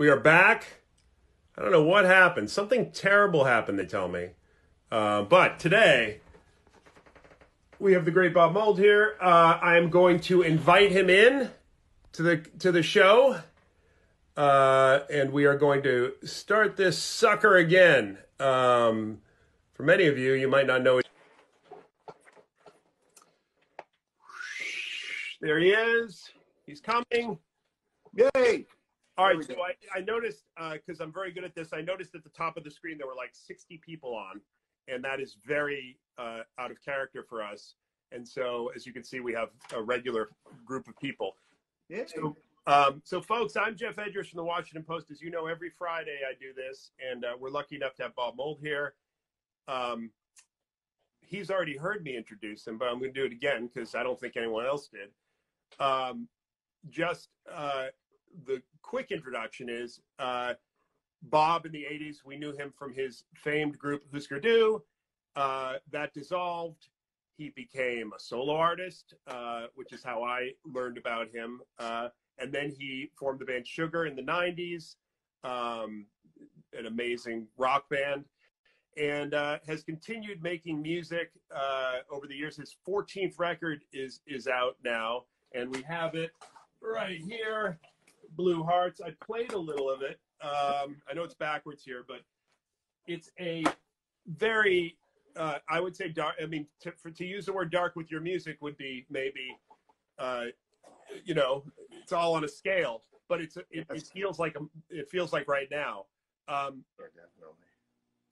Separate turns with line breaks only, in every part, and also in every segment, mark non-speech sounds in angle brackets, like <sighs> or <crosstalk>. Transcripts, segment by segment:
We are back. I don't know what happened. Something terrible happened, they tell me. Uh, but today, we have the great Bob Mould here. Uh, I am going to invite him in to the to the show, uh, and we are going to start this sucker again. Um, for many of you, you might not know. There he is. He's coming.
Yay!
All right, so I, I noticed because uh, I'm very good at this. I noticed at the top of the screen there were like 60 people on, and that is very uh, out of character for us. And so, as you can see, we have a regular group of people.
Yeah.
So, um, so folks, I'm Geoff Edgers from the Washington Post. As you know, every Friday I do this, and uh, we're lucky enough to have Bob Mould here. Um, he's already heard me introduce him, but I'm going to do it again because I don't think anyone else did. Um, just uh, the quick introduction is uh, Bob in the 80s. We knew him from his famed group Husker Du. Uh, that dissolved. He became a solo artist, uh, which is how I learned about him. Uh, and then he formed the band Sugar in the 90s, um, an amazing rock band, and uh, has continued making music over the years. His 14th record is is out now, and we have it right here. Blue Hearts. I played a little of it. Um, I know it's backwards here, but it's a very, uh, I would say, dark. I mean, to, for, to use the word dark with your music would be maybe, uh, you know, it's all on a scale, but it's it, it feels like a, it feels like right now. Um,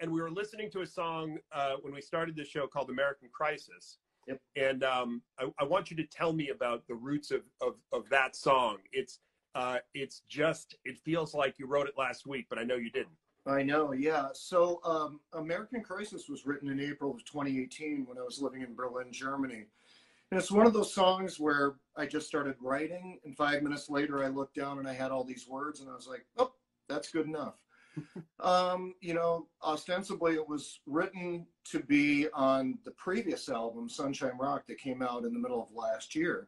and we were listening to a song uh, when we started this show called American Crisis.
Yep.
And um, I, I, want you to tell me about the roots of, of, of that song. It's uh, it's just it feels like you wrote it last week, but I know you didn't.
I know, yeah. So um, American Crisis was written in April of 2018 when I was living in Berlin, Germany. And it's one of those songs where I just started writing, and five minutes later I looked down and I had all these words, and I was like, oh, that's good enough. <laughs> um, you know, ostensibly it was written to be on the previous album, Sunshine Rock, that came out in the middle of last year.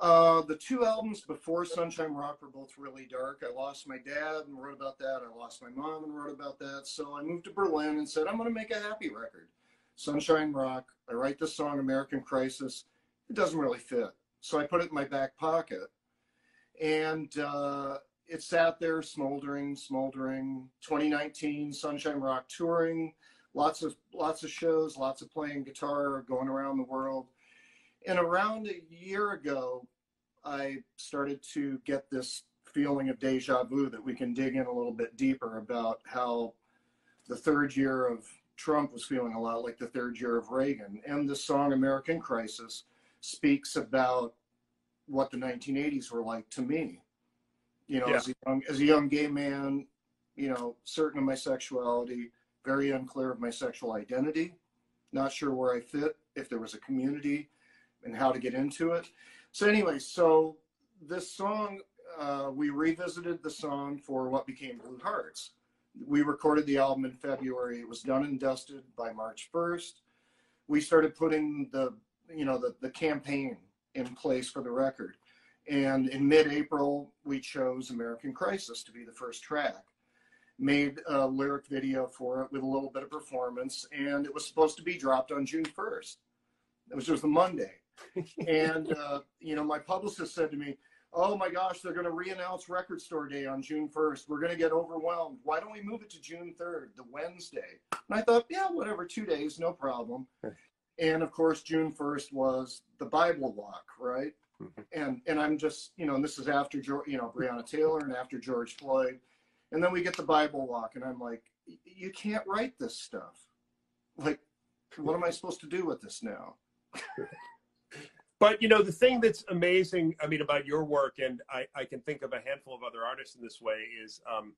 Uh, the two albums before Sunshine Rock were both really dark. I lost my dad and wrote about that. I lost my mom and wrote about that. So I moved to Berlin and said, I'm going to make a happy record. Sunshine Rock. I write the song American Crisis. It doesn't really fit. So I put it in my back pocket. And uh, it sat there smoldering, smoldering. 2019 Sunshine Rock touring, lots of lots of shows, lots of playing guitar, going around the world and around a year ago, I started to get this feeling of deja vu that we can dig in a little bit deeper about how the third year of Trump was feeling a lot like the third year of Reagan. And the song American Crisis speaks about what the 1980s were like to me. You know, yeah. as, a young, as a young gay man, you know, certain of my sexuality, very unclear of my sexual identity, not sure where I fit, if there was a community, and how to get into it. So anyway, so this song, uh, we revisited the song for what became Blue Hearts. We recorded the album in February. It was done and dusted by March 1st. We started putting the, you know, the, the campaign in place for the record. And in mid-April, we chose American Crisis to be the first track. Made a lyric video for it with a little bit of performance, and it was supposed to be dropped on June 1st. It was just a Monday and uh, you know, my publicist said to me, "Oh my gosh, they're going to re-announce Record Store Day on June 1st. We're going to get overwhelmed. Why don't we move it to June 3rd, the Wednesday?" And I thought, "Yeah, whatever, two days, no problem." and of course, June 1st was the Bible Walk, right? Mm-hmm. and and I'm just, you know, and this is after you know Breonna Taylor and after George Floyd, and then we get the Bible Walk, and I'm like, "You can't write this stuff. Like, what am I supposed to do with this now?" <laughs>
But you know, the thing that's amazing, I mean, about your work, and I, I can think of a handful of other artists in this way, is um,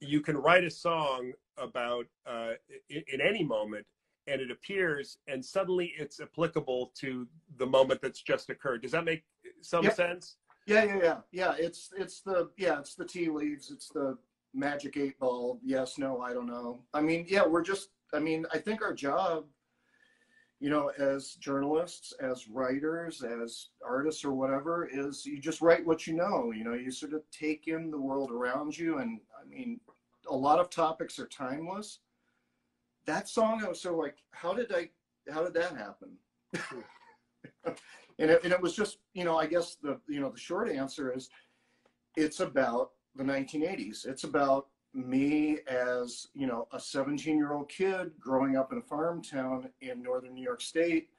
you can write a song about uh, in, in, any moment, and it appears, and suddenly it's applicable to the moment that's just occurred. Does that make some
yep.
sense?
Yeah, yeah, yeah, yeah. It's it's the yeah, it's the tea leaves. It's the magic eight ball. Yes, no, I don't know. I mean, yeah, we're just. I mean, I think our job you know, as journalists, as writers, as artists or whatever, is you just write what you know. You know, you sort of take in the world around you. And I mean, a lot of topics are timeless. That song, I was of like, how did I, how did that happen? <laughs> and, it, and it was just, you know, I guess the, you know, the short answer is it's about the 1980s. It's about me as you know a 17 year old kid growing up in a farm town in northern new york state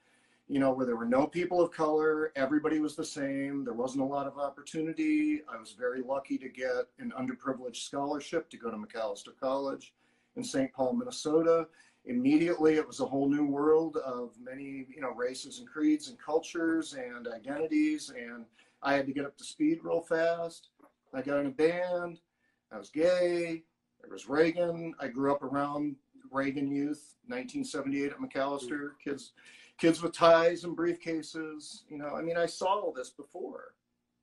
you know where there were no people of color everybody was the same there wasn't a lot of opportunity. I was very lucky to get an underprivileged scholarship to go to macalester college in st paul minnesota. Immediately it was a whole new world of many you know races and creeds and cultures and identities and i had to get up to speed real fast. I got in a band I was gay. There was Reagan. I grew up around Reagan youth, 1978 at Macalester. Kids, kids with ties and briefcases. You know, I mean, I saw all this before.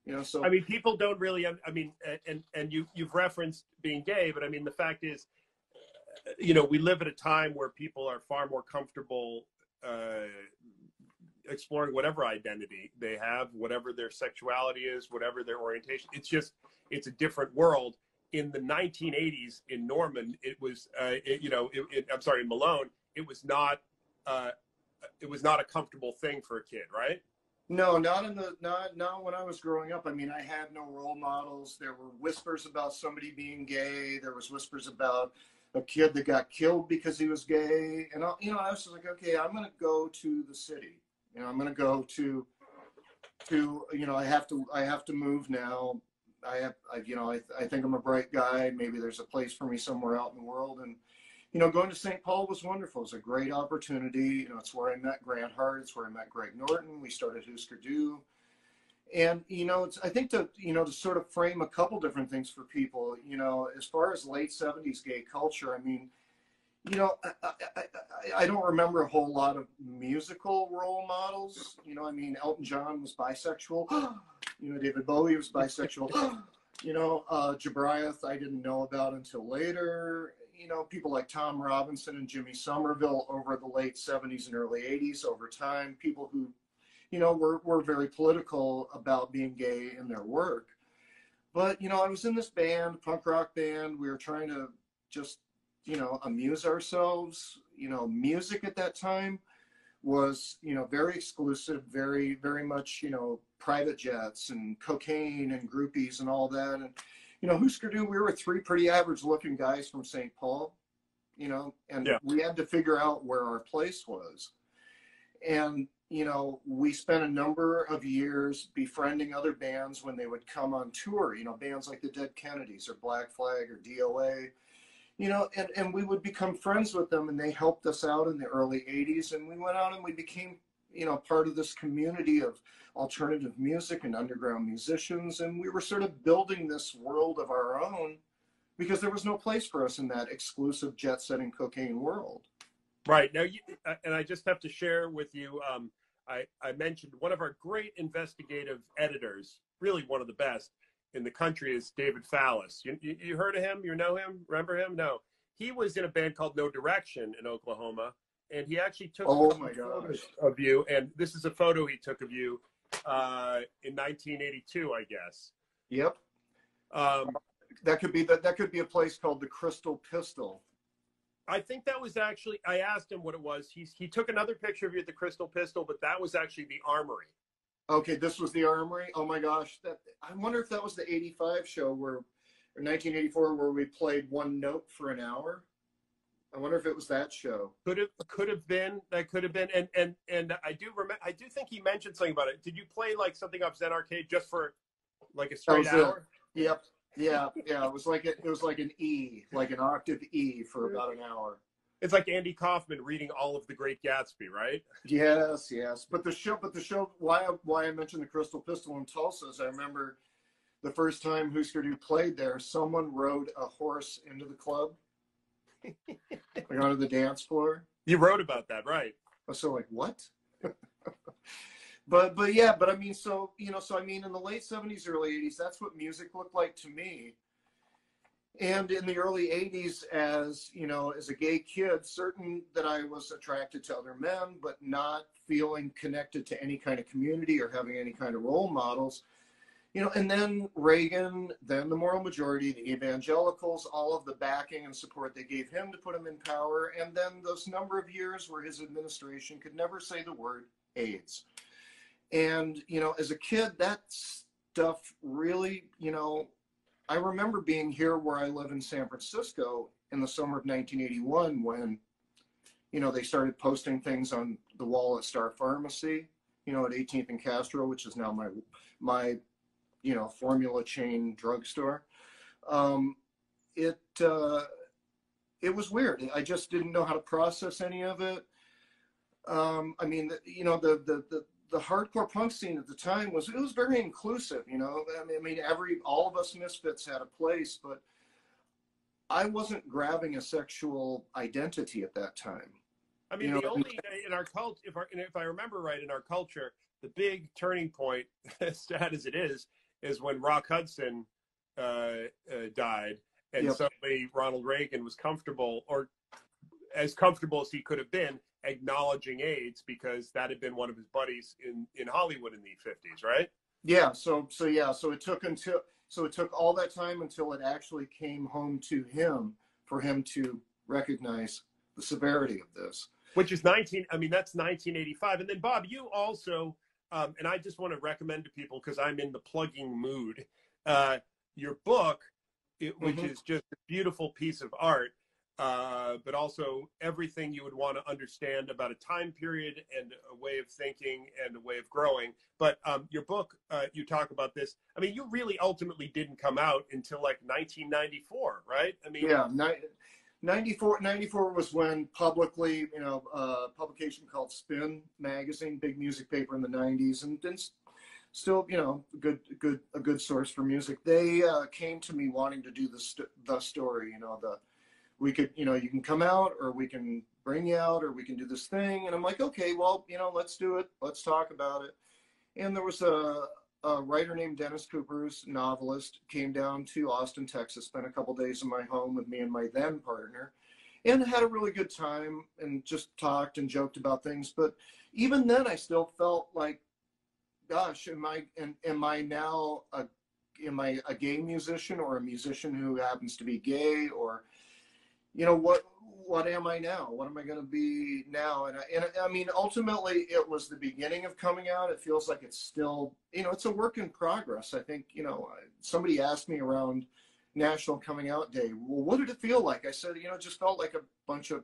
You know, so
I mean, people don't really. I mean, and and you you've referenced being gay, but I mean, the fact is, you know, we live at a time where people are far more comfortable uh, exploring whatever identity they have, whatever their sexuality is, whatever their orientation. It's just it's a different world in the 1980s in Norman, it was, uh, it, you know, it, it, I'm sorry, Malone, it was not, uh, it was not a comfortable thing for a kid, right?
No, not in the not not when I was growing up. I mean, I had no role models. There were whispers about somebody being gay. There was whispers about a kid that got killed because he was gay. And I, you know, I was like, okay, I'm going to go to the city. You know, I'm going to go to to you know, I have to I have to move now. I have, I, you know, I, I think I'm a bright guy. Maybe there's a place for me somewhere out in the world. And, you know, going to St. Paul was wonderful. It was a great opportunity. You know, it's where I met Grant Hart. It's where I met Greg Norton. We started Husker Du. And, you know, it's, I think to, you know, to sort of frame a couple different things for people, you know, as far as late 70s gay culture, I mean, you know, I, I, I, I, don't remember a whole lot of musical role models. You know, I mean, Elton John was bisexual. <gasps> <gasps> you know, David Bowie was bisexual. <laughs> you know, uh, Jobriath I didn't know about until later. You know, people like Tom Robinson and Jimmy Somerville over the late 70s and early 80s over time, people who, you know, were, were very political about being gay in their work. But, you know, I was in this band, punk rock band. We were trying to just you know, amuse ourselves. You know, music at that time was, you know, very exclusive, very, very much, you know, private jets and cocaine and groupies and all that. And, you know, Husker Du, we were three pretty average looking guys from St. Paul, you know, and yeah. we had to figure out where our place was. And, you know, we spent a number of years befriending other bands when they would come on tour, you know, bands like the Dead Kennedys or Black Flag or DOA you know, and, and we would become friends with them and they helped us out in the early 80s. And we went out and we became, you know, part of this community of alternative music and underground musicians. And we were sort of building this world of our own because there was no place for us in that exclusive jet setting cocaine world.
Right. Now, you, uh, and I just have to share with you, um, I, I mentioned one of our great investigative editors, really one of the best, in the country is David Fallis. You, you, you, heard of him? You know him? Remember him? No. He was in a band called No Direction in Oklahoma, and he actually took
oh my gosh.
of you. And this is a photo he took of you uh, in 1982, I guess.
Yep. Um, that could be that. That could be a place called the Crystal Pistol.
I think that was actually. I asked him what it was. He he took another picture of you at the Crystal Pistol, but that was actually the Armory.
Okay, this was the Armory. Oh my gosh, that I wonder if that was the '85 show where, or 1984, where we played one note for an hour. I wonder if it was that show.
Could have could have been that could have been and and and I do remember I do think he mentioned something about it. Did you play like something off Zen Arcade just for like a straight hour?
A, yep. Yeah, yeah. It was like it, it was like an E, like an octave E for about an hour.
It's like Andy Kaufman reading all of the Great Gatsby, right?
Yes, yes. But the show, but the show. Why why I mentioned the Crystal Pistol in Tulsa is I remember the first time Husker Du played there. Someone rode a horse into the club, <laughs> like onto the dance floor.
You wrote about that, right?
So like what? <laughs> but but yeah, but I mean, so you know, so I mean, in the late '70s, early '80s, that's what music looked like to me and in the early 80s as you know as a gay kid certain that i was attracted to other men but not feeling connected to any kind of community or having any kind of role models. You know and then reagan then the moral majority the evangelicals all of the backing and support they gave him to put him in power. And then those number of years where his administration could never say the word aids. And you know as a kid that stuff really you know I remember being here where I live in San Francisco in the summer of 1981 when, you know, they started posting things on the wall at Star Pharmacy, you know, at 18th and Castro, which is now my, my, you know, formula chain drugstore. Um, it, uh, it was weird. I just didn't know how to process any of it. Um, I mean, you know, the, the, the, the hardcore punk scene at the time was it was very inclusive you know? I mean every all of us misfits had a place but i wasn't grabbing a sexual identity at that time.
I mean you know, the only in our culture if, if i remember right in our culture the big turning point <laughs> as sad as it is is when rock hudson uh, uh, died and yep. suddenly ronald reagan was comfortable or as comfortable as he could have been acknowledging AIDS because that had been one of his buddies in in Hollywood in the 50s, right?
Yeah, so so yeah, so it took until so it took all that time until it actually came home to him for him to recognize the severity of this.
Which is 19 I mean that's 1985 and then Bob you also um, and I just want to recommend to people because I'm in the plugging mood. Uh, your book, it, which mm-hmm. is just a beautiful piece of art, uh, but also everything you would want to understand about a time period and a way of thinking and a way of growing. But um, your book, uh, you talk about this. I mean, you really ultimately didn't come out until like 1994, right? I mean,
yeah, 94, 94 was when publicly, you know, a publication called Spin magazine, big music paper in the 90s, and then still, you know, good, good, a good source for music. They uh, came to me wanting to do the st- the story, you know, the we could, you know, you can come out or we can bring you out or we can do this thing. And I'm like, okay, well, you know, let's do it. Let's talk about it. And there was a, a writer named Dennis Cooper's novelist came down to Austin, Texas, spent a couple days in my home with me and my then partner and had a really good time and just talked and joked about things. But even then I still felt like, gosh, am I, am, am I now a, am I a gay musician or a musician who happens to be gay or, you know what what am I now? What am I going to be now? And I, and I mean, ultimately, it was the beginning of coming out. It feels like it's still, you know, it's a work in progress. I think, you know, uh, somebody asked me around National Coming Out Day, well, what did it feel like? I said, you know, it just felt like a bunch of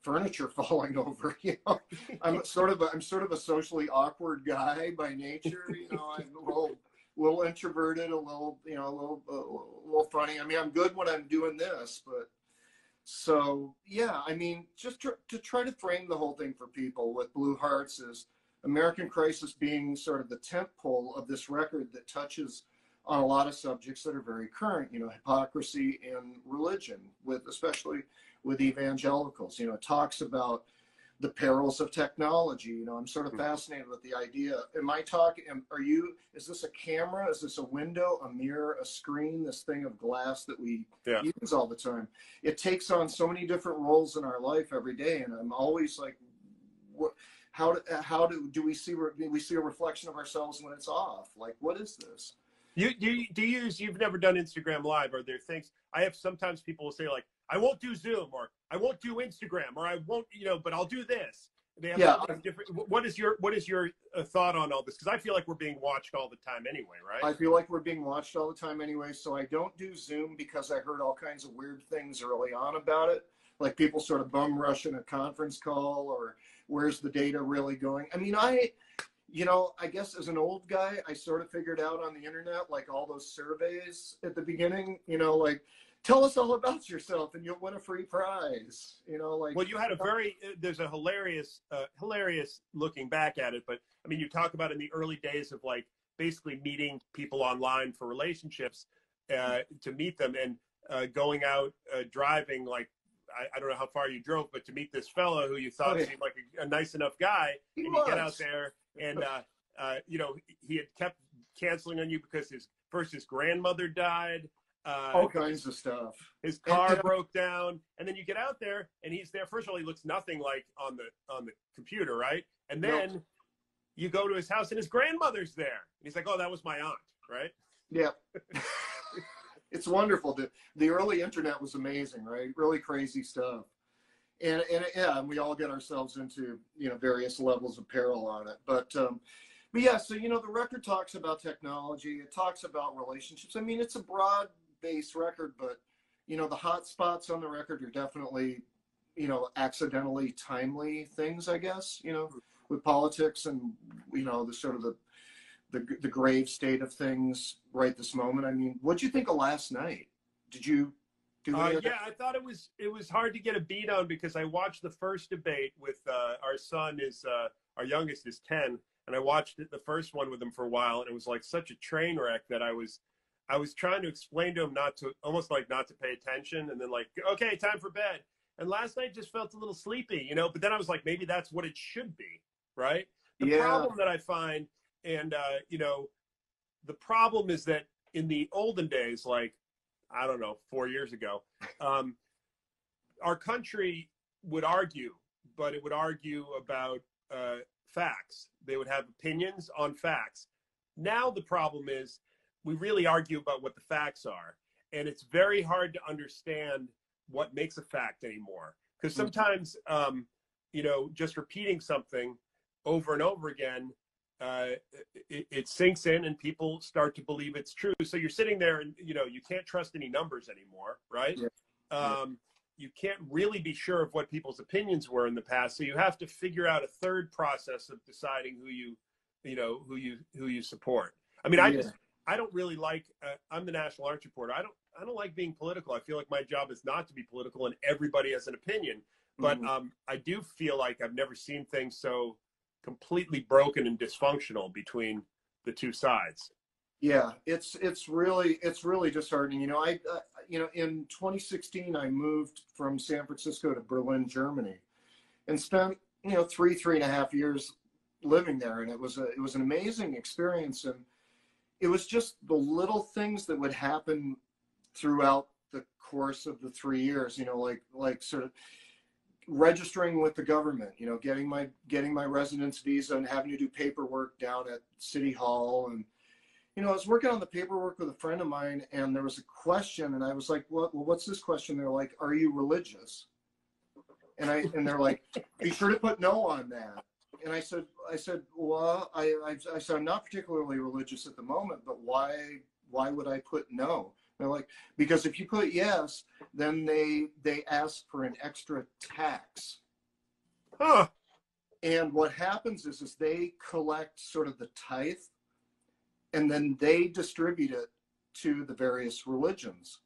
furniture <laughs> falling over. <laughs> You know, I'm sort of a, I'm sort of a socially awkward guy <laughs> by nature. You know, I'm a little little introverted, a little, you know, a little uh, a little funny. I mean, I'm good when I'm doing this, but so yeah, I mean, just to, to try to frame the whole thing for people with Blue Hearts is American Crisis being sort of the tent pole of this record that touches on a lot of subjects that are very current, you know, hypocrisy in religion, with especially with evangelicals. You know, it talks about the perils of technology. You know, I'm sort of hmm. fascinated with the idea. Am I talking? Am, are you? Is this a camera? Is this a window, a mirror, a screen? This thing of glass that we yeah. use all the time. It takes on so many different roles in our life every day, and I'm always like, what? How do, how do do we see we see a reflection of ourselves when it's off? Like, what is this?
You do you, do you use? You've never done Instagram Live. Are there things? I have sometimes people will say like, I won't do Zoom or I won't do Instagram or I won't, you know, but I'll do this. They have yeah. What is your what is your uh, thought on all this? Because I feel like we're being watched all the time anyway, right?
I feel like we're being watched all the time anyway. So I don't do Zoom because I heard all kinds of weird things early on about it, like people sort of bum rushing a conference call or where's the data really going. I mean, I, you know, I guess as an old guy, I sort of figured out on the internet like all those surveys at the beginning. You know, like tell us all about yourself and you'll win a free prize you know like
well you had a very uh, there's a hilarious uh, hilarious looking back at it but i mean you talk about in the early days of like basically meeting people online for relationships uh, to meet them and uh, going out uh, driving like I, I, don't know how far you drove but to meet this fellow who you thought oh, yeah. seemed like a, a, nice enough guy he and was. you get out there and uh, you know he had kept canceling on you because his first his grandmother died Uh,
all kinds of stuff.
his car
and-
broke down, and then you get out there, and he's there. First of all, he looks nothing like on the on the computer, right? And
No.
then you go to his house, and his grandmother's there. And he's like, "Oh, that was my aunt," right?
Yeah. <laughs> it's wonderful. The the early internet was amazing, right? Really crazy stuff. And and yeah, and we all get ourselves into, you know, various levels of peril on it. But um but yeah, so you know, the record talks about technology, it talks about relationships. I mean, it's a broad based record, but you know, the hot spots on the record are definitely, you know, accidentally timely things, I guess, you know, with politics and you know, the sort of the the the grave state of things right this moment. I mean, what'd you think of last night? Did you do
Uh, yeah, I thought it was it was hard to get a beat on because I watched the first debate with uh, our son is uh, our youngest is ten, and I watched it, the first one with him for a while, and it was like such a train wreck that I was I was trying to explain to him not to almost like not to pay attention, and then like okay, time for bed. And last night just felt a little sleepy, you know. But then I was like, maybe that's what it should be, right? The
Yeah.
problem that I find, and uh, you know, the problem is that in the olden days, like I don't know, four years ago, um, our country would argue, but it would argue about uh, facts. They would have opinions on facts. Now the problem is we really argue about what the facts are, and it's very hard to understand what makes a fact anymore. Because
Mhm.
sometimes, um, you know, just repeating something over and over again uh, it, it sinks in and people start to believe it's true. So you're sitting there and, you know, you can't trust any numbers anymore, right?
Yeah.
Um, you can't really be sure of what people's opinions were in the past. So you have to figure out a third process of deciding who you, you know, who you, who you support. I mean, I
Yeah.
just, I don't really like, uh, I'm the national arts reporter. I don't, I don't like being political. I feel like my job is not to be political and everybody has an opinion. But
Mhm.
um, I do feel like I've never seen things so completely broken and dysfunctional between the two sides.
Yeah, it's it's really it's really disheartening. You know, I uh, you know in 2016 I moved from San Francisco to Berlin, Germany, and spent you know three three and a half years living there, and it was a it was an amazing experience, and it was just the little things that would happen throughout the course of the three years. You know, like like sort of registering with the government you know getting my getting my residence visa and having to do paperwork down at city hall. And you know i was working on the paperwork with a friend of mine and there was a question and i was like what well what's this question? They're like are you religious? And i and they're like be sure to put no on that. And i said i said well i i, I said i'm not particularly religious at the moment but why why would i put no they're like because if you put yes then they they ask for an extra tax
Huh.
and what happens is is they collect sort of the tithe and then they distribute it to the various religions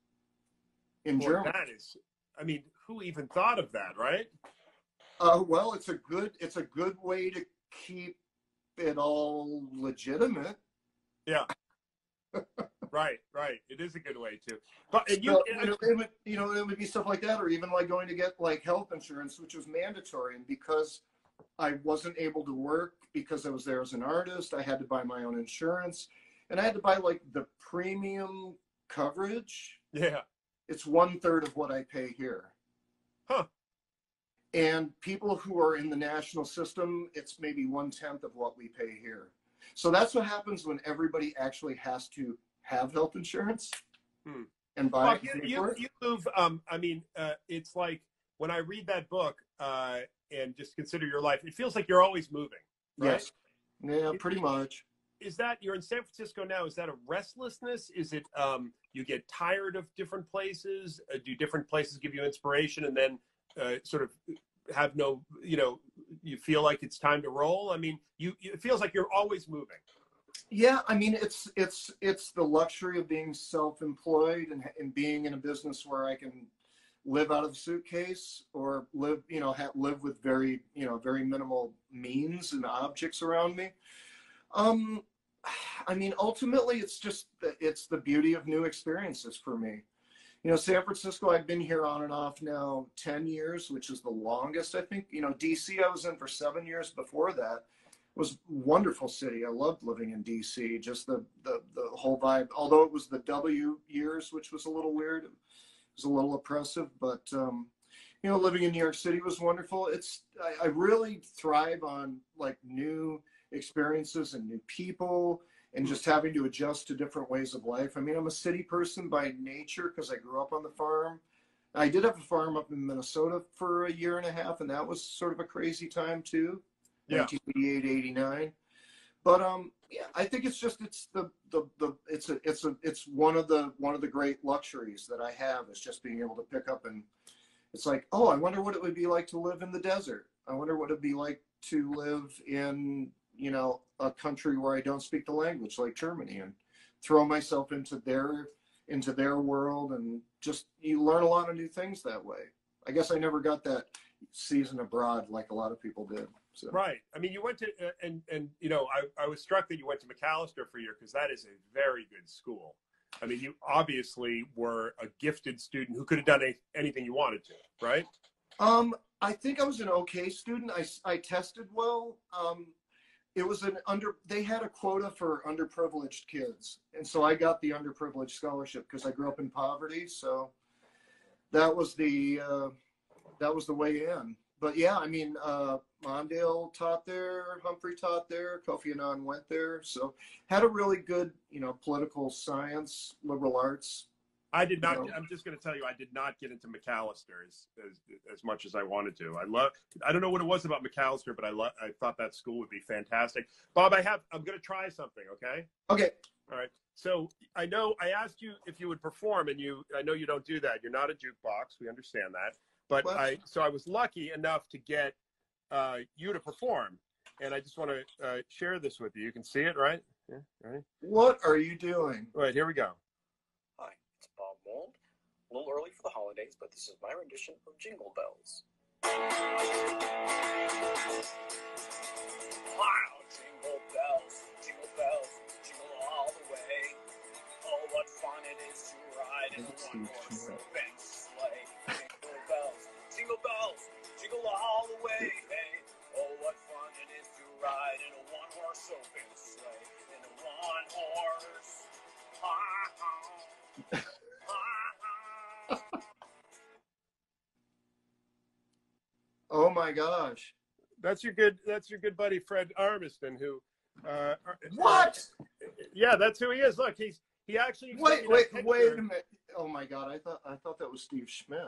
in
Boy,
germany
that is, I mean, who even thought of that, right?
uh, well it's a good it's a good way to keep it all legitimate <laughs>
Right, right. It is a good way to. But
So,
you,
you know, it would, you know, it would be stuff like that, or even like going to get like health insurance, which was mandatory. And because I wasn't able to work because I was there as an artist, I had to buy my own insurance, and I had to buy like the premium coverage.
yeah.
It's one third of what I pay here.
Huh.
And people who are in the national system, it's maybe one tenth of what we pay here. So that's what happens when everybody actually has to have health insurance
Hmm.
and buy
Well, you, you, you move. Um, I mean, uh, it's like when I read that book uh, and just consider your life. It feels like you're always moving. Right?
Yes. Yeah, pretty much.
Is that you're in San Francisco now? Is that a restlessness? Is it um, you get tired of different places? Uh, do different places give you inspiration, and then uh, sort of have no, you know, you feel like it's time to roll? I mean, you, you it feels like you're always moving.
Yeah, I mean it's it's it's the luxury of being self-employed and and being in a business where I can live out of a suitcase or live you know ha- live with very you know very minimal means and objects around me. Um, I mean ultimately it's just the, it's the beauty of new experiences for me. You know, San Francisco, I've been here on and off now 10 years, which is the longest, I think. You know, DC, I was in for seven years before that. Was wonderful city. I loved living in DC. Just the the the whole vibe. Although it was the W years, which was a little weird. It was a little oppressive, but um, you know, living in New York City was wonderful. It's I, I really thrive on like new experiences and new people and just having to adjust to different ways of life. I mean, I'm a city person by nature because I grew up on the farm. I did have a farm up in Minnesota for a year and a half, and that was sort of a crazy time too,
Yeah.
1988, 89. But um, yeah, I think it's just it's the the the it's a it's a it's one of the one of the great luxuries that I have is just being able to pick up and it's like, oh, I wonder what it would be like to live in the desert. I wonder what it'd be like to live in you know a country where I don't speak the language, like Germany, and throw myself into their into their world and just you learn a lot of new things that way. I guess I never got that season abroad like a lot of people did. So
Right. I mean, you went to, uh, and and you know, I, I was struck that you went to Macalester for a year because that is a very good school. I mean, you obviously were a gifted student who could have done any, anything you wanted to, right?
Um, I think I was an okay student. I, I tested well. Um, it was an under, they had a quota for underprivileged kids. And so I got the underprivileged scholarship because I grew up in poverty. So that was the, uh, that was the way in. But yeah, I mean, uh, Mondale taught there, Humphrey taught there, Kofi Annan went there. So had a really good, you know, political science, liberal arts
I did not.
No.
I'm just going to tell you, I did not get into Macalester as, as as much as I wanted to. I love. I don't know what it was about Macalester, but I lo- I thought that school would be fantastic. Bob, I have. I'm going to try something. Okay.
Okay.
All right. So I know I asked you if you would perform, and you. I know you don't do that. You're not a jukebox. We understand that. But
Well-
I. So I was lucky enough to get uh, you to perform, and I just want to uh, share this with you. You can see it, right? Yeah. Right.
What are you doing?
All right. Here we go.
Hi, it's Bob Mould. A little early for the holidays, but this is my rendition of Jingle Bells. Wow, jingle bells, jingle bells, jingle all the way. Oh, what fun it is to ride in a one-horse open sleigh. Jingle bells, jingle bells, jingle all the way. Hey, oh, what fun it is to ride in a one-horse open sleigh. In a one-horse. Ha, ha. Ha, ha.
Oh my gosh.
That's your good. That's your good buddy Fred Armisen, who. Uh,
What?
Yeah, that's who he is. Look, he's he actually. sent
Wait, wait, wait a minute. Oh my god, I thought I thought that was Steve Schmidt.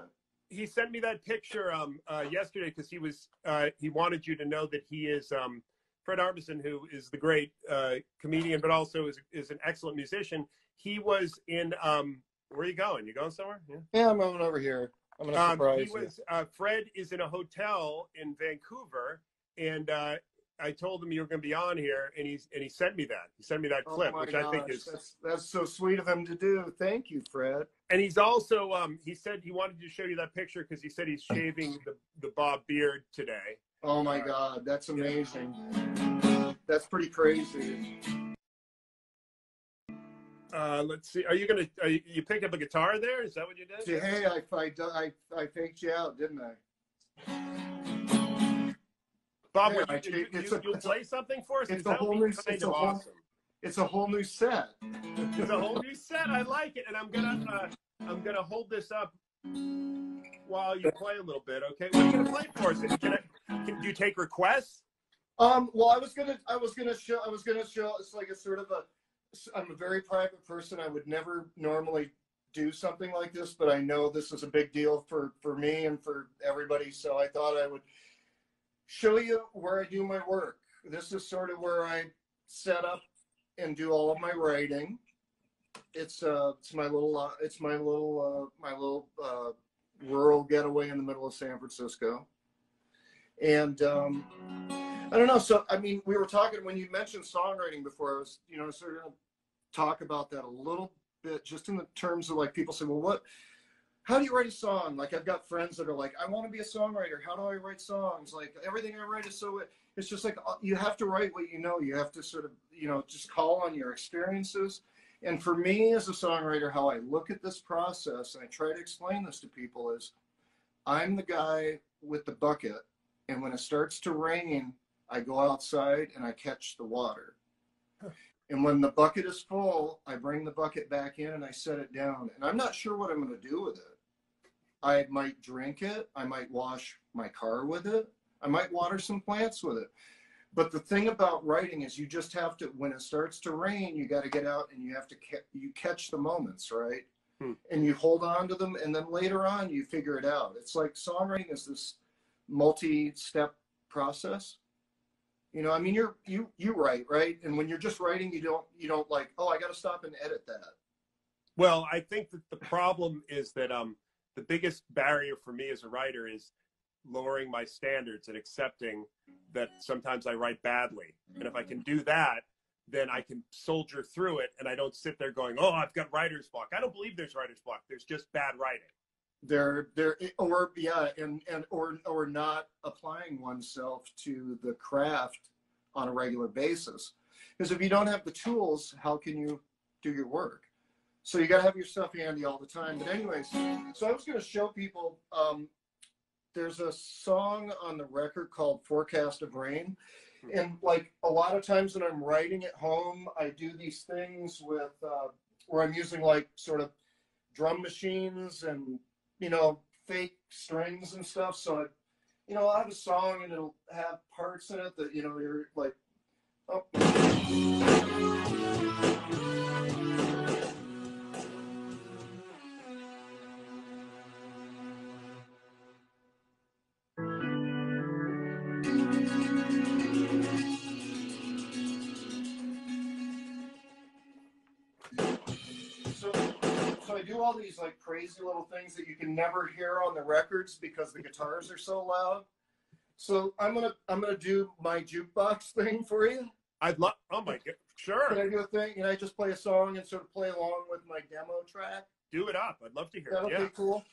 He sent me that picture um uh, yesterday because he was uh, he wanted you to know that he is um Fred Armisen, who is the great uh, comedian, but also is is an excellent musician. He was in um. Where are you going? You going somewhere? Yeah.
Yeah, I'm going over here. I'm gonna
Um,
surprise
he was uh, Fred is in a hotel in Vancouver, and uh, I told him you were going to be on here, and he's and he sent me that. He sent me that clip,
oh
which
gosh,
I think is.
that's that's so sweet of him to do. Thank you, Fred.
And he's also um, he said he wanted to show you that picture because he said he's shaving the the bob beard today.
Oh my god, that's amazing. That's pretty crazy.
Uh, let's see. Are you gonna? Are you, you picked up a guitar there? Is that what you did?
Hey, I, I I I faked you out, didn't I?
Bob,
Yeah,
would you, you,
it's
you,
a-
you'll play something for us?
it's a whole new-
kind
it's a whole-
awesome.
It's a whole new set.
It's a whole new set. I like it, and I'm gonna uh, I'm gonna hold this up while you play a little bit. Okay, what are you gonna play for us? Can, I, can do you take requests?
Um, well, I was gonna, I was gonna show, I was gonna show. It's like a sort of a. I'm a very private person. I would never normally do something like this, but I know this is a big deal for for me and for everybody. So I thought I would show you where I do my work. This is sort of where I set up and do all of my writing. It's uh, it's my little, uh, it's my little, uh, my little uh, rural getaway in the middle of San Francisco, and um, I don't know. So, I mean, we were talking when you mentioned songwriting before. I was, you know, sort of talk about that a little bit, just in the terms of like people say, well, what, how do you write a song? Like, I've got friends that are like, I want to be a songwriter. How do I write songs? Like, everything I write is so, it's just like, uh, you have to write what you know. You have to sort of, you know, just call on your experiences. And for me as a songwriter, how I look at this process, and I try to explain this to people, is I'm the guy with the bucket. And when it starts to rain, I go outside and I catch the water. And when the bucket is full, I bring the bucket back in and I set it down. And I'm not sure what I'm going to do with it. I might drink it. I might wash my car with it. I might water some plants with it. But the thing about writing is you just have to, when it starts to rain, you got to get out and you have to, ca- you catch the moments, right?
Hmm.
And you hold on to them. And then later on, you figure it out. It's like songwriting is this multi step process you know i mean you're you you write right and when you're just writing you don't you don't like oh i got to stop and edit that
Well, I think that the problem is that um, the biggest barrier for me as a writer is lowering my standards and accepting that sometimes I write badly. And if I can do that, then I can soldier through it and I don't sit there going, oh, I've got writer's block. I don't believe there's writer's block. There's just bad writing.
they're they're or yeah and and or or not applying oneself to the craft on a regular basis because if you don't have the tools how can you do your work so you got to have your stuff handy all the time but anyways so i was going to show people um, there's a song on the record called forecast of rain and like a lot of times when i'm writing at home i do these things with uh, where i'm using like sort of drum machines and you know, fake strings and stuff. So, I, you know, I'll have a song and it'll have parts in it that, you know, you're like, oh. These like crazy little things that you can never hear on the records because the guitars are so loud. So I'm gonna I'm gonna do my jukebox <laughs> thing for you.
I'd love, oh my God, sure. Can.
I do a thing? And I just play a song and sort of play along with my demo track.
Do it up. I'd love to hear
That'll
it. Yeah.
be cool.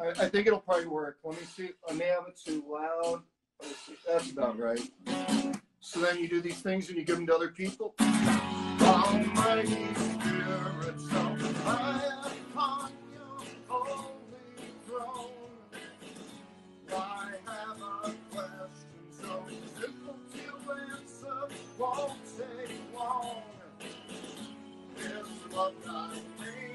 I, I think it'll probably work. Let me see. I may have it too loud. Let me see. That's about right. So then you do these things and you give them to other people. Almighty won't take long. Is love thy neighbor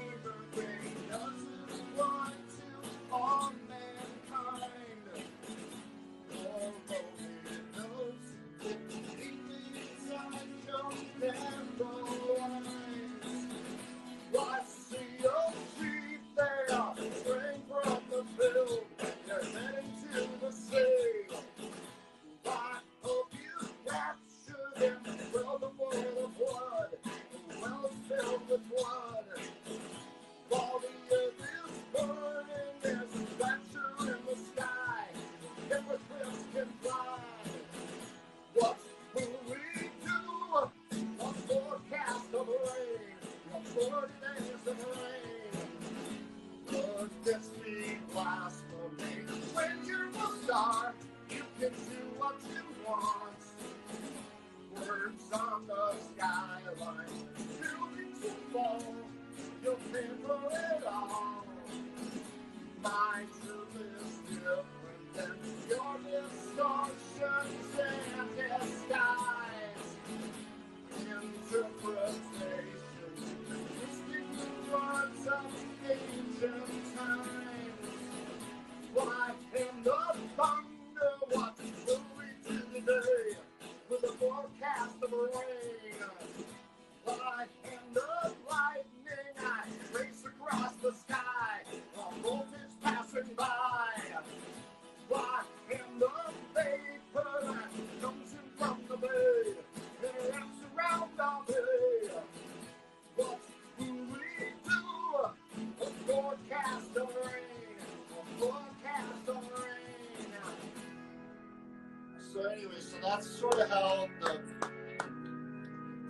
So anyway, so that's sort of how the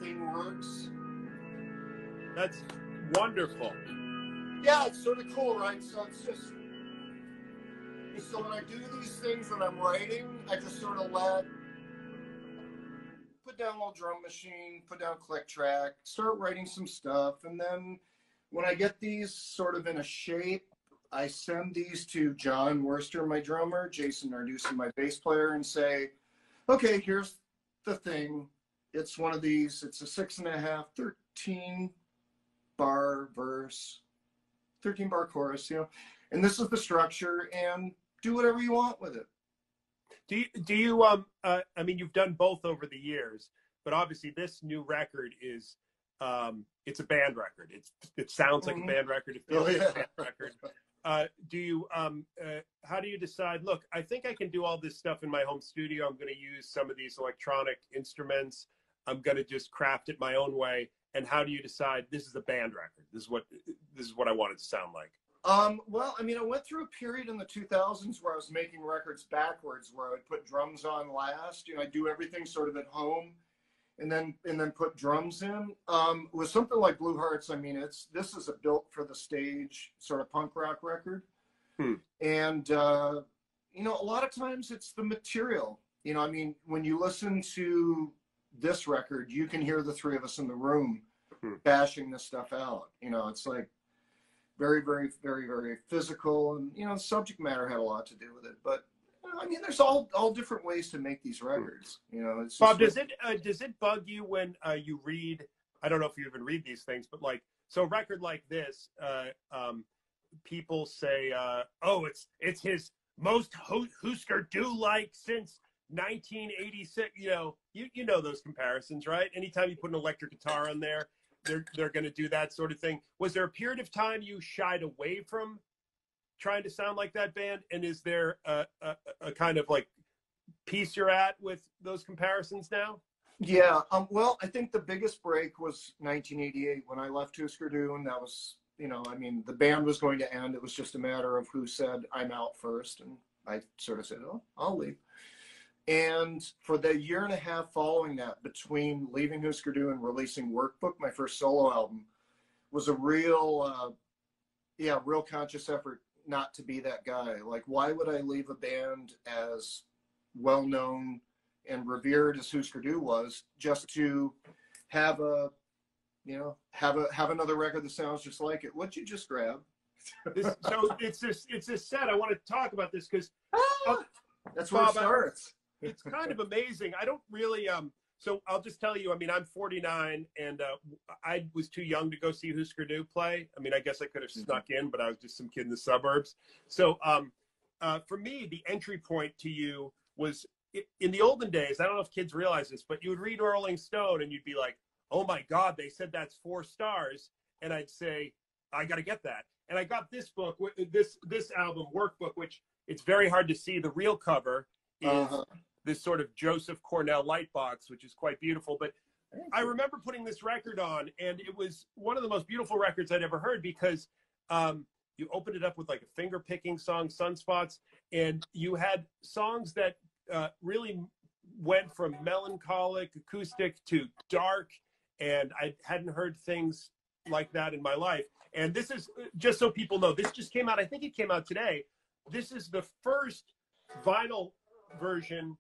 thing works.
That's wonderful.
Yeah, it's sort of cool, right? So it's just so when I do these things when I'm writing, I just sort of let put down a little drum machine, put down click track, start writing some stuff, and then when I get these sort of in a shape, I send these to Jon Wurster, my drummer, Jason Narducy, my bass player, and say, okay, here's the thing. It's one of these. It's a six and a half, 13 bar verse, 13 bar chorus, you know, and this is the structure and do whatever you want with it.
Do you, do you, um, uh, I mean, you've done both over the years, but obviously this new record is, um, it's a band record. It's, it sounds like
Mhm.
a band record. It feels
Oh,
like a band record. <laughs> Uh, do you, um, uh, how do you decide, look, I think I can do all this stuff in my home studio. I'm going to use some of these electronic instruments. I'm going to just craft it my own way. And how do you decide this is a band record? This is what, this is what I want it to sound like.
Um, well, I mean, I went through a period in the 2000s where I was making records backwards, where I would put drums on last. You know, I do everything sort of at home, and then and then put drums in. Um, with something like Blue Hearts, I mean, it's this is a built for the stage sort of punk rock record,
Hmm.
and uh, you know, a lot of times it's the material. You know, I mean, when you listen to this record, you can hear the three of us in the room
Hmm.
bashing this stuff out. You know, it's like very, very, very, very physical, and you know, subject matter had a lot to do with it. But I mean, there's all all different ways to make these records. You know, it's
Bob, does it uh, does it bug you when uh, you read? I don't know if you even read these things, but like so, a record like this, uh, um, people say, uh, "Oh, it's it's his most Ho- Husker Du like since 1986." You know, you you know those comparisons, right? Anytime you put an electric guitar on there, they're they're going to do that sort of thing. Was there a period of time you shied away from trying to sound like that band? And is there a, a, a kind of like peace you're at with those comparisons now?
Yeah. Um, well, I think the biggest break was 1988 when I left Husker Du, and that was, you know, I mean, the band was going to end. It was just a matter of who said I'm out first, and I sort of said, "Oh, I'll leave." And for the year and a half following that, between leaving Husker Du and releasing Workbook, my first solo album, was a real, uh, yeah, real conscious effort not to be that guy. Like, why would I leave a band as well known and revered as Husker Du was, just to have a, you know, have a have another record that sounds just like it? What'd you just grab?
This, so it's this it's this set. I want to talk about this because
Ah, that's where
Bob,
it
I-
starts.
it's kind of amazing. I don't really um. So I'll just tell you. I mean, I'm 49, and uh, I was too young to go see Husker Du play. I mean, I guess I could have
Mhm.
snuck in, but I was just some kid in the suburbs. So um, uh, for me, the entry point to you was in the olden days. I don't know if kids realize this, but you would read Rolling Stone, and you'd be like, "Oh my God, they said that's four stars," and I'd say, "I got to get that." And I got this book, this this album, Workbook, which it's very hard to see. The real cover is
Uh-huh.
This sort of Joseph Cornell light box, which is quite beautiful. But I remember putting this record on, and it was one of the most beautiful records I'd ever heard because um, you opened it up with like a finger picking song, Sunspots, and you had songs that uh, really went from melancholic, acoustic to dark, and I hadn't heard things like that in my life. And this is just so people know, this just came out. I think it came out today. This is the first vinyl version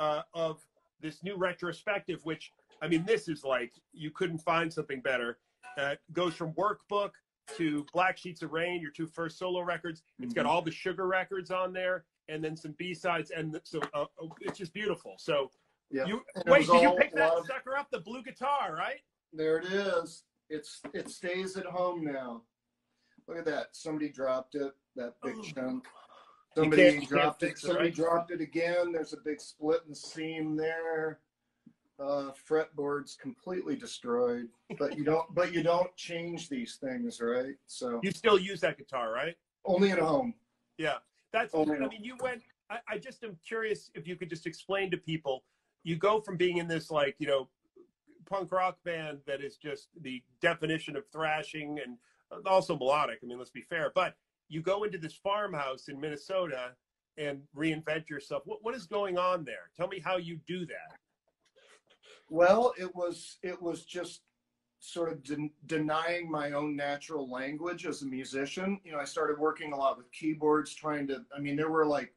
uh, of this new retrospective, which I mean, this is like you couldn't find something better. Uh, goes from Workbook to Black Sheets of Rain, your two first solo records. It's got
Mhm.
all the sugar records on there, and then some B sides, and so uh, uh, it's just beautiful. So
Yeah.
you
And
wait, did you pick that sucker up? The blue guitar, right?
There it is. It's it stays at home now. Look at that. Somebody dropped it. That big
Oh.
chunk. Somebody
can't- you can't
dropped it. Somebody
right?
dropped it again. There's a big split in the seam there. Uh, fretboard's completely destroyed. But you don't. But you don't change these things, right? So
You still use that guitar, right?
only at home.
Yeah, that's.
Oh,
I mean, you went. I, I just am curious if you could just explain to people. You go from being in this like you know punk rock band that is just the definition of thrashing and also melodic. I mean, let's be fair, but you go into this farmhouse in Minnesota and reinvent yourself. What what is going on there? Tell me how you do that.
Well, it was it was just sort of den- denying my own natural language as a musician. You know, I started working a lot with keyboards, trying to. I mean, there were like,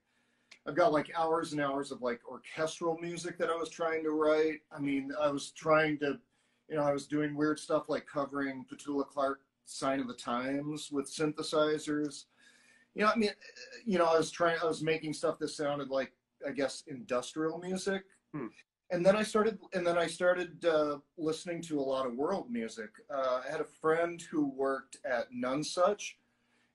I've got like hours and hours of like orchestral music that I was trying to write. I mean, I was trying to, you know, I was doing weird stuff like covering Petula Clark "Sign of the Times" with synthesizers. You know, I mean, you know, I was trying. I was making stuff that sounded like, I guess, industrial music
Hmm.
And then I started, and then I started uh, listening to a lot of world music. Uh, I had a friend who worked at Nonesuch,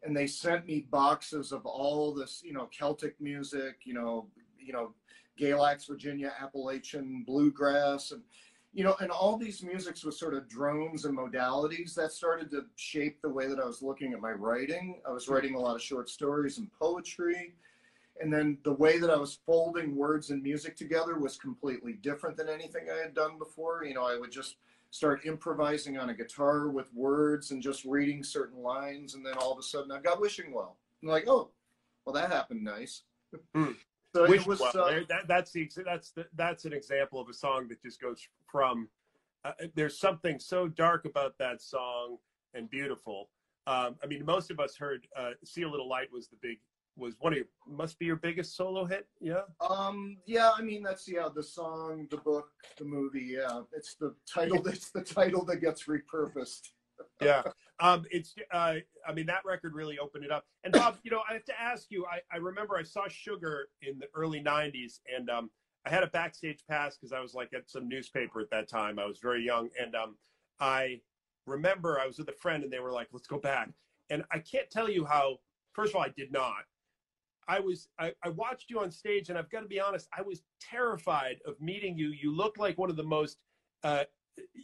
and they sent me boxes of all this, you know, Celtic music, you know, you know, Galax, Virginia, Appalachian bluegrass, and you know, and all these musics with sort of drones and modalities that started to shape the way that I was looking at my writing. I was writing a lot of short stories and poetry. And then the way that I was folding words and music together was completely different than anything I had done before. You know, I would just start improvising on a guitar with words and just reading certain lines. And then all of a sudden I got wishing well. I'm like, oh, well, that happened nice.
Hmm.
So it was,
Well,
uh,
that, that's the that's the, that's an example of a song that just goes from. Uh, there's something so dark about that song and beautiful. Um, I mean, most of us heard uh, "See a Little Light" was the big was one of your must be your biggest solo hit. Yeah.
Um, yeah, I mean that's yeah, the song, the book, the movie. Yeah, it's the title. <laughs> It's the title that gets repurposed.
yeah <laughs> um it's uh i mean that record really opened it up. And bob you know i have to ask you i, I remember i saw sugar in the early 90s and um i had a backstage pass because i was like at some newspaper at that time. I was very young and um i remember i was with a friend and they were like let's go back. And i can't tell you how first of all i did not. I was i, I watched you on stage and i've got to be honest i was terrified of meeting you. You looked like one of the most uh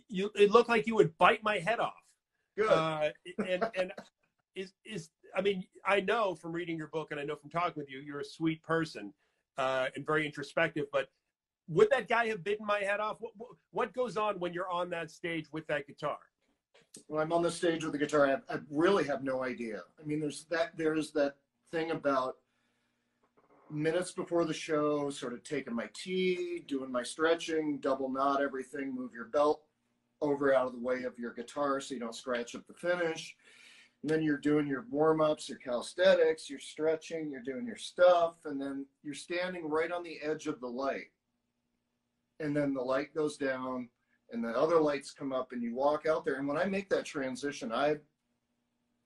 you it looked like you would bite my head off
Good.
uh, and and is is I mean I know from reading your book and I know from talking with you you're a sweet person uh, and very introspective. But would that guy have bitten my head off? What, what what goes on when you're on that stage with that guitar?
when I'm on the stage with the guitar, I, have, I really have no idea. I mean, there's that there's that thing about minutes before the show, sort of taking my tea, doing my stretching, double knot everything, move your belt over out of the way of your guitar so you don't scratch up the finish. And then you're doing your warm ups, your calisthenics, you're stretching, you're doing your stuff, and then you're standing right on the edge of the light. And then the light goes down, and the other lights come up and you walk out there and when i make that transition i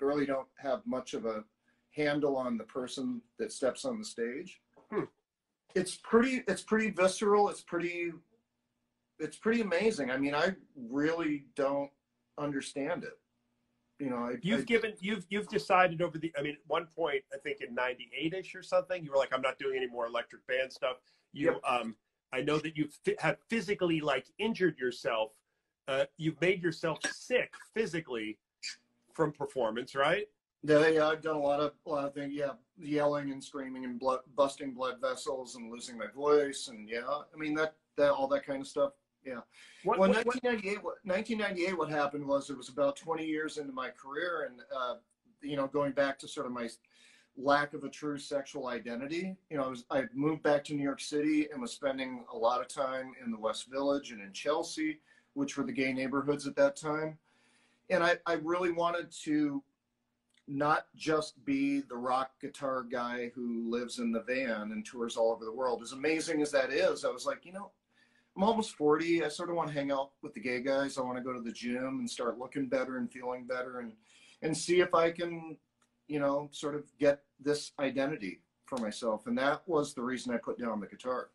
really don't have much of a handle on the person that steps on the stage
Hmm.
it's pretty it's pretty visceral it's pretty it's pretty amazing i mean i really don't understand it you know I,
You've
I-
given you've you've decided over the I mean at one point I think in '98ish or something you were like I'm not doing any more electric band stuff. You
Yep.
um I know that you have physically like injured yourself. Uh, you've made yourself sick physically from performance, right?
yeah, yeah i've done a lot of a lot of things yeah yelling and screaming and blood busting blood vessels and losing my voice and yeah i mean that that all that kind of stuff yeah
What,
well,
what- what-
1998, what- 1998, what happened was it was about 20 years into my career, and uh, you know, going back to sort of my lack of a true sexual identity. You know, I was I moved back to New York City and was spending a lot of time in the West Village and in Chelsea, which were the gay neighborhoods at that time, and I I really wanted to not just be the rock guitar guy who lives in the van and tours all over the world. As amazing as that is, I was like, you know, I'm almost 40. I sort of want to hang out with the gay guys. I want to go to the gym and start looking better and feeling better and and see if I can, you know, sort of get this identity for myself. And that was the reason I put down the guitar.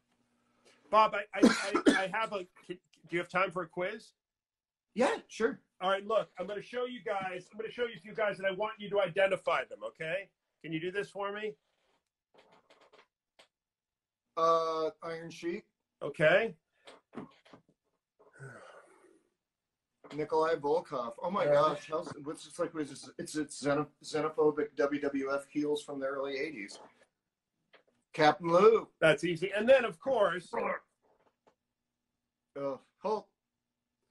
Bob, I, I, I, I have a. Do you have time for a quiz?
Yeah, sure.
All right, look, I'm going to show you guys. I'm going to show you a few guys, and I want you to identify them. Okay? Can you do this for me?
Uh, Iron Sheik,
Okay. <sighs>
Nikolai Volkov. Oh my
Yeah.
gosh, how's what's it's like? It's it's, it's xeno- xenophobic WWF heels from the early '80s. Captain Lou.
That's easy. And then, of course.
Uh, Hulk.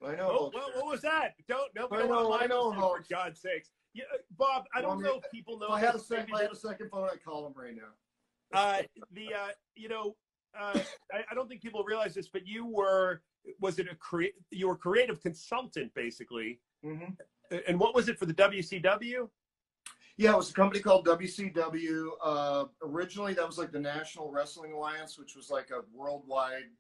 I know.
Oh,
Hulk.
well, what was that? Don't no.
I know, I know,
to, For God's sakes, yeah, uh, Bob. I don't
me-
know if people know.
If I had a second, I had a second phone, I'd call him right now.
uh, the uh, you know, uh, I, I don't think people realize this, but you were was it a create? You were creative consultant basically,
hmm
and what was it for the WCW?
Yeah, it was a company called WCW. Uh, originally, that was like the National Wrestling Alliance, which was like a worldwide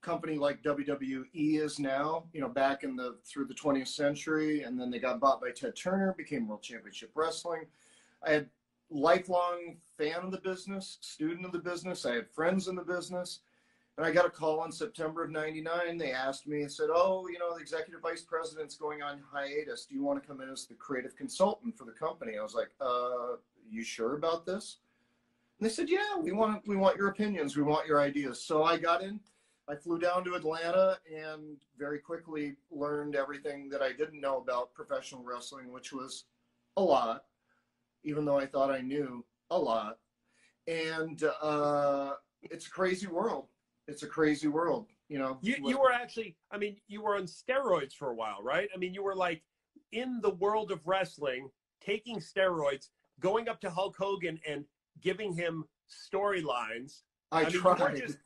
company like WWE is now. You know, back in the through the 20th century, and then they got bought by Ted Turner, became World Championship Wrestling. I had lifelong fan of the business, student of the business. I had friends in the business. And I got a call in September of 99. They asked me and said, Oh, you know, the executive vice president's going on hiatus. Do you want to come in as the creative consultant for the company? I was like, uh, you sure about this? And they said, Yeah, we want we want your opinions, we want your ideas. So I got in, I flew down to Atlanta and very quickly learned everything that I didn't know about professional wrestling, which was a lot, even though I thought I knew a lot. And uh, it's a crazy world it's a crazy world, you know.
You you were actually, I mean, you were on steroids for a while, right? I mean, you were like in the world of wrestling, taking steroids, going up to Hulk Hogan and giving him storylines.
I, I
mean,
tried.
Just,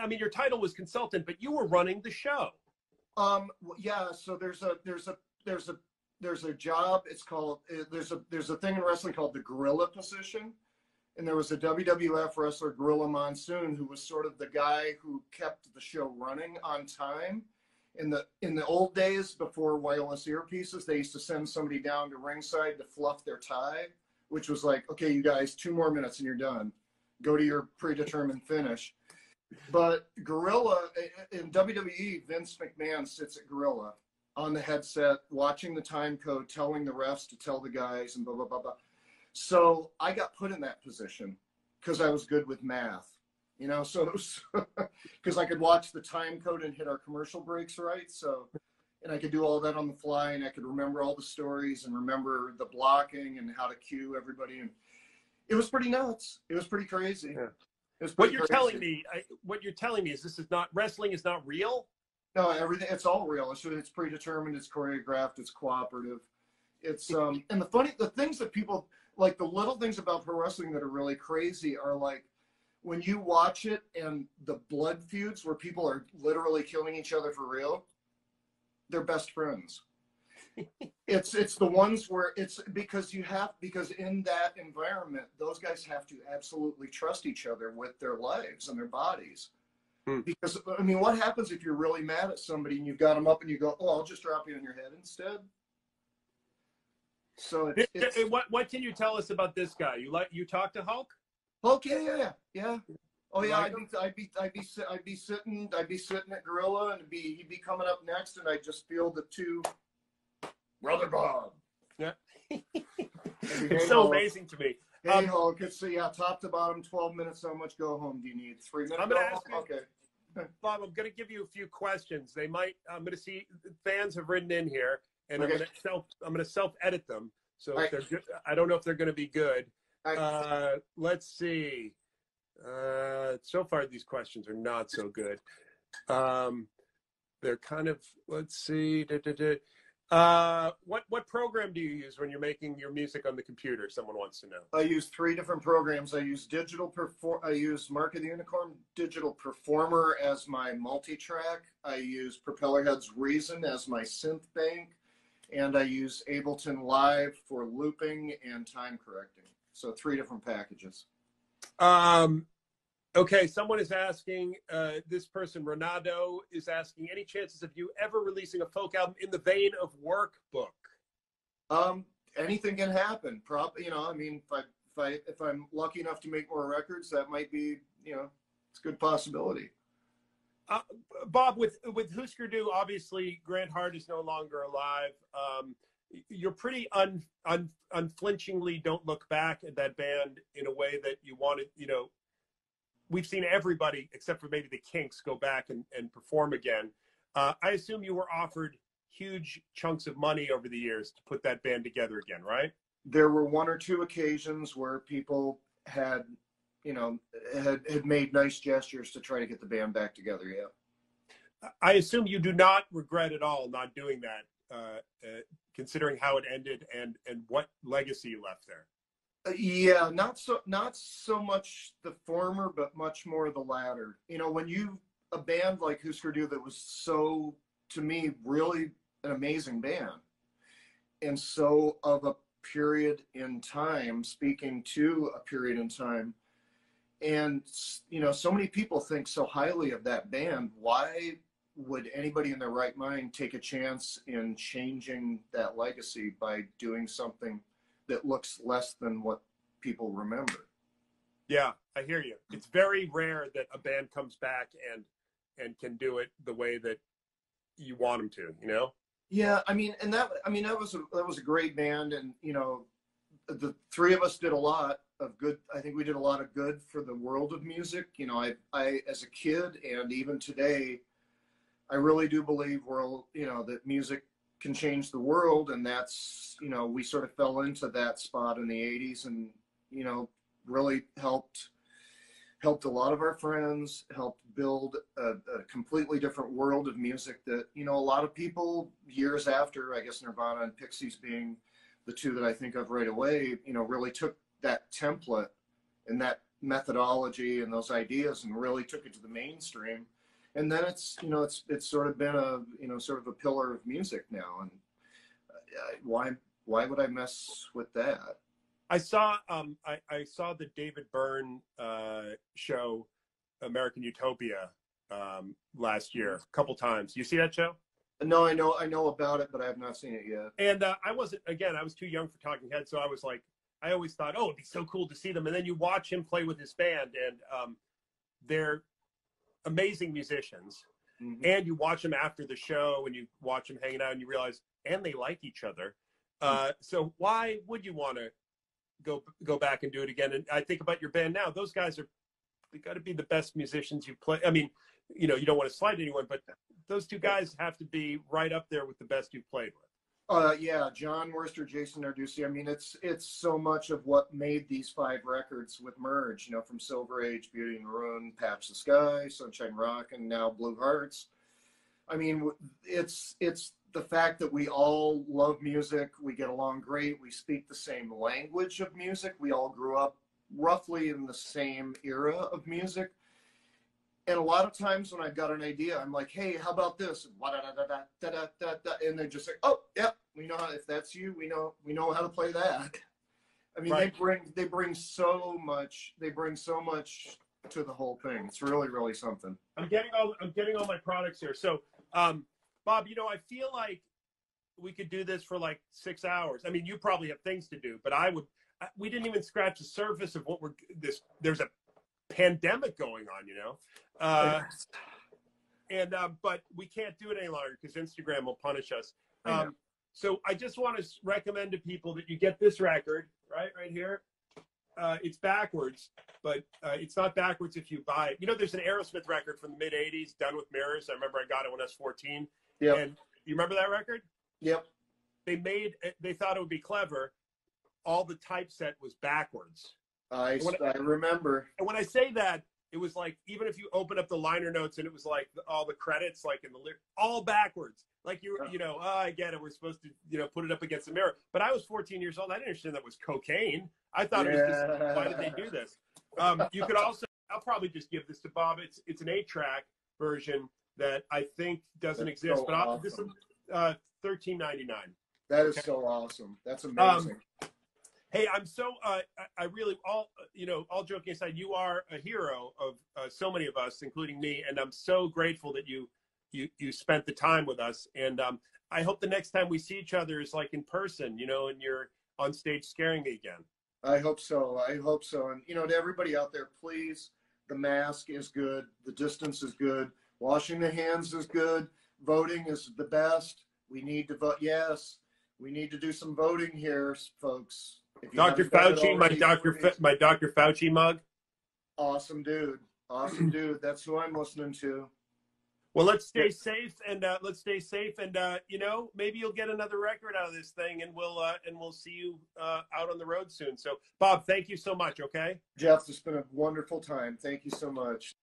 I mean, your title was consultant, but you were running the show.
Um. Yeah. So there's a there's a there's a there's a job. It's called uh, there's a there's a thing in wrestling called the gorilla position and there was a WWF wrestler, Gorilla Monsoon, who was sort of the guy who kept the show running on time. In the in the old days, before wireless earpieces, they used to send somebody down to ringside to fluff their tie, which was like, okay, you guys, two more minutes and you're done. Go to your predetermined finish. But Gorilla in WWE, Vince McMahon sits at Gorilla on the headset, watching the time code, telling the refs to tell the guys, and blah blah blah blah. So I got put in that position because I was good with math, you know. <laughs> So because I could watch the time code and hit our commercial breaks right. So and I could do all that on the fly, and I could remember all the stories and remember the blocking and how to cue everybody. And it was pretty nuts. It was pretty crazy.
Yeah. what you're crazy. telling me, I, what you're telling me is this is not wrestling is not real.
No, everything. It's all real. It's, it's predetermined. It's choreographed. It's cooperative. It's um and the funny the things that people like the little things about pro wrestling that are really crazy are like when you watch it and the blood feuds where people are literally killing each other for real, they're best friends. <laughs> it's it's the ones where it's because you have because in that environment those guys have to absolutely trust each other with their lives and their bodies. Hmm. Because I mean, what happens if you're really mad at somebody and you've got them up and you go, "Oh, I'll just drop you on your head instead." So it's, it's,
what what can you tell us about this guy? You like you talk to Hulk?
Hulk, yeah, yeah, yeah. Oh yeah, like I'd be, I'd be, I'd be, I'd be sitting, I'd be sitting at Gorilla, and be, he'd be coming up next, and I'd just feel the two, brother Bob.
Yeah. <laughs> it's so Hulk. amazing to me.
Hey um, Hulk, it's yeah, top to bottom, twelve minutes. How much go home do you need? Three minutes.
I'm gonna ask you, okay. Bob, I'm going to give you a few questions. They might. I'm going to see fans have written in here and okay. I'm gonna self I'm gonna self edit them. So right. they're good, I don't know if they're gonna be good. Right. Uh, let's see. Uh, so far these questions are not so good. Um, they're kind of let's see. Da, da, da. Uh, what what program do you use when you're making your music on the computer? Someone wants to know.
I use three different programs. I use digital perform. I use Mark of the Unicorn Digital Performer as my multi-track. I use Propellerhead's Reason as my synth bank and I use Ableton Live for looping and time correcting. So three different packages.
Um, okay, someone is asking, uh, this person, Renato, is asking, any chances of you ever releasing a folk album in the vein of workbook?
Um, anything can happen. Probably, you know, I mean, if I, if I, if I'm lucky enough to make more records, that might be, you know, it's a good possibility.
Uh, Bob, with with Husker Du, obviously Grant Hart is no longer alive. Um, you're pretty un, un, unflinchingly don't look back at that band in a way that you wanted. You know, we've seen everybody except for maybe the Kinks go back and, and perform again. Uh, I assume you were offered huge chunks of money over the years to put that band together again, right?
There were one or two occasions where people had you know, had, had made nice gestures to try to get the band back together. Yeah.
I assume you do not regret at all not doing that, uh, uh, considering how it ended and and what legacy you left there.
Yeah, not so not so much the former, but much more the latter. You know, when you a band like Husker Du that was so to me really an amazing band, and so of a period in time, speaking to a period in time and you know so many people think so highly of that band why would anybody in their right mind take a chance in changing that legacy by doing something that looks less than what people remember
Yeah, I hear you. It's very rare that a band comes back and and can do it the way that you want them to. You know.
Yeah, I mean, and that I mean that was a that was a great band, and you know, the three of us did a lot of good. I think we did a lot of good for the world of music. You know, I I as a kid and even today, I really do believe we're you know that music can change the world, and that's you know we sort of fell into that spot in the '80s, and you know really helped helped a lot of our friends, helped build a, a, completely different world of music that, you know, a lot of people years after, I guess Nirvana and Pixies being the two that I think of right away, you know, really took that template and that methodology and those ideas and really took it to the mainstream. And then it's, you know, it's, it's sort of been a, you know, sort of a pillar of music now. And uh, why, why would I mess with that?
I saw um, I, I, saw the David Byrne uh, show, American Utopia, um, last year a couple times. You see that show?
No, I know I know about it, but I have not seen it yet.
And uh, I wasn't again. I was too young for Talking Heads, so I was like, I always thought, oh, it'd be so cool to see them. And then you watch him play with his band, and um, they're amazing musicians. Mm-hmm. And you watch them after the show, and you watch them hanging out, and you realize, and they like each other. Uh, so why would you want to go go back and do it again. And I think about your band now; those guys are they got to be the best musicians you play. I mean, you know, you don't want to slight anyone, but those two guys have to be right up there with the best you've played with.
Uh, yeah, Jon Wurster, Jason Narducy. I mean, it's it's so much of what made these five records with Merge. You know, from Silver Age, Beauty and Ruin, Patch the Sky, Sunshine Rock, and now Blue Hearts. I mean, it's it's the fact that we all love music, we get along great, we speak the same language of music, we all grew up roughly in the same era of music. And a lot of times when I've got an idea, I'm like, hey, how about this? And they're just like, oh, yeah, we know how, if that's you, we know we know how to play that. I mean, right. they bring they bring so much. They bring so much to the whole thing. It's really really something.
I'm getting all I'm getting all my products here. So um, Bob, you know, I feel like we could do this for like six hours. I mean, you probably have things to do, but I would. We didn't even scratch the surface of what we're this. There's a pandemic going on, you know, uh, and uh, but we can't do it any longer because Instagram will punish us. Um, so I just want to recommend to people that you get this record right, right here. Uh, it's backwards, but uh, it's not backwards if you buy it. You know, there's an Aerosmith record from the mid '80s, "Done with Mirrors." I remember I got it when I was 14. Yeah. And you remember that record?
Yep.
They made. They thought it would be clever. All the typeset was backwards.
I I, I remember.
And when I say that, it was like even if you open up the liner notes and it was like all the credits, like in the all backwards. Like you, you know, oh, I get it. We're supposed to, you know, put it up against the mirror. But I was 14 years old. I didn't understand that was cocaine. I thought yeah. it was just why did they do this? Um, you could also, I'll probably just give this to Bob. It's it's an eight track version that I think doesn't That's exist. So but awesome. this is uh, thirteen ninety nine.
That is okay. so awesome. That's um, amazing. Um,
hey, I'm so uh, I really all you know all joking aside, you are a hero of uh, so many of us, including me, and I'm so grateful that you you you spent the time with us. And um, I hope the next time we see each other is like in person, you know, and you're on stage scaring me again.
I hope so. I hope so. And you know, to everybody out there, please, the mask is good, the distance is good, washing the hands is good, voting is the best. We need to vote. Yes, we need to do some voting here, folks.
Dr. Fauci, my Dr. Fa- my Dr. Fauci mug.
Awesome dude. Awesome dude. That's who I'm listening to.
Well, let's stay safe and uh, let's stay safe and uh, you know maybe you'll get another record out of this thing and we'll uh, and we'll see you uh, out on the road soon. So, Bob, thank you so much. Okay,
Geoff, it's been a wonderful time. Thank you so much.